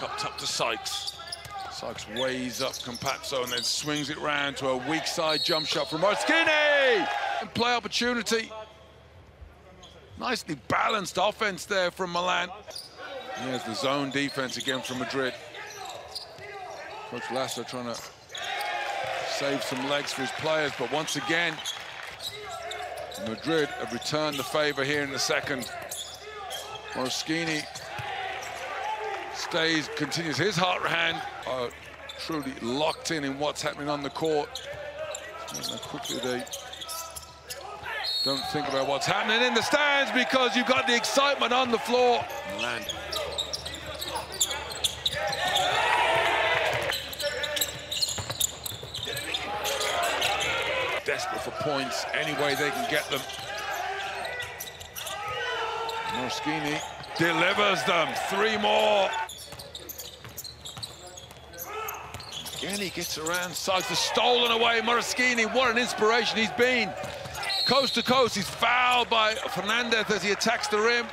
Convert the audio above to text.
Back up top to Sykes. Sykes weighs up Campazzo and then swings it round to a weak side jump shot from Moraschini! Play opportunity. Nicely balanced offense there from Milan. Here's the zone defense again from Madrid. Coach Laso trying to save some legs for his players, but once again, Madrid have returned the favor here in the second. Moraschini stays, continues his hot hand, uh, truly locked in in what's happening on the court. how quickly they don't think about what's happening in the stands because you've got the excitement on the floor. Milan. Desperate for points any way they can get them. Moraschini delivers them. Three more. Again, he gets around, sides the stolen away. Moraschini, what an inspiration he's been coast to coast. He's fouled by Fernandez as he attacks the rim.